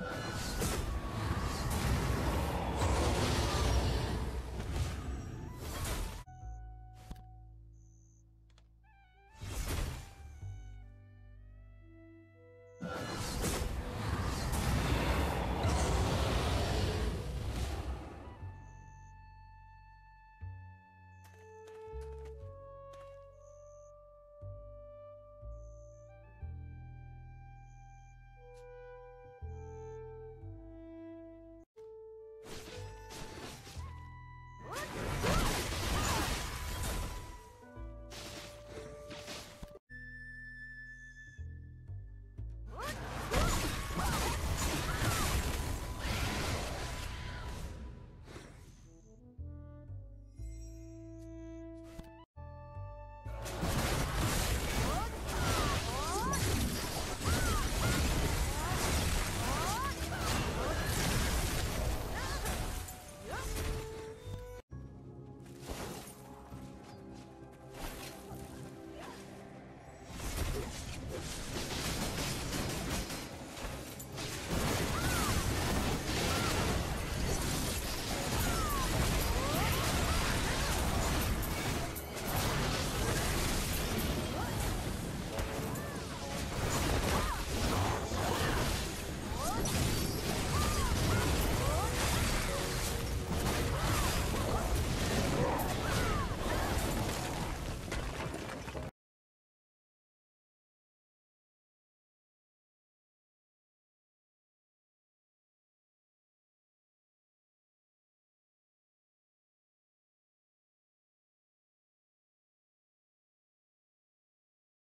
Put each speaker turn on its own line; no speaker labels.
you